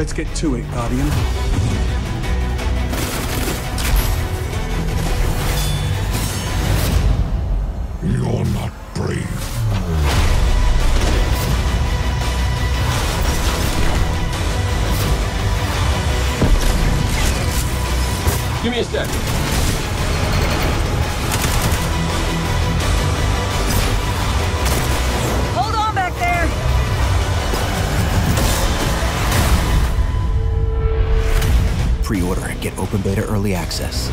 Let's get to it, Guardian. You're not brave. Give me a sec. Pre-order and get open beta early access.